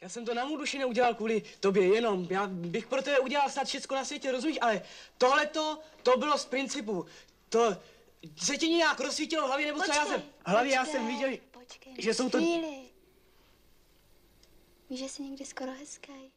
Já jsem to na mou duši neudělal kvůli tobě jenom. Já bych pro tebe udělal snad všechno na světě, rozumíš? Ale tohleto, to bylo z principu. To se ti nějak rozsvítilo v hlavě, nebo co já jsem... Hlavě já jsem viděl, počkej, že jsou to... chvíli. Víš, že jsi někdy skoro hezký.